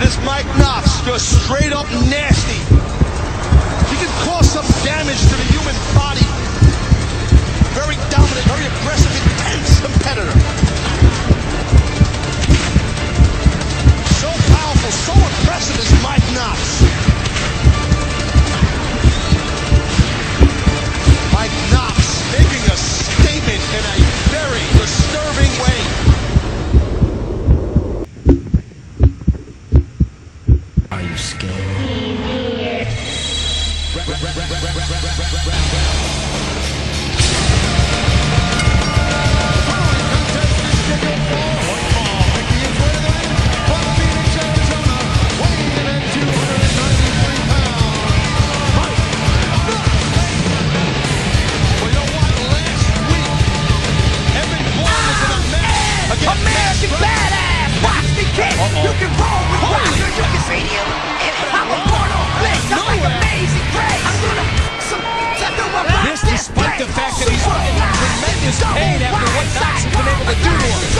This Mike Knox, you're straight up nasty. skin. American badass, watch me kick. Uh -oh. You can roll with rock, you can see him. his pain after what Knox has been able to do to him.